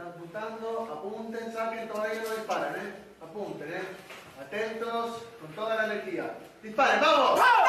Están apuntando, apunten, saquen, todavía no disparen, ¿eh? Apunten, ¿eh? Atentos, con toda la energía. ¡Disparen, vamos! ¡Pau! ¡Pau!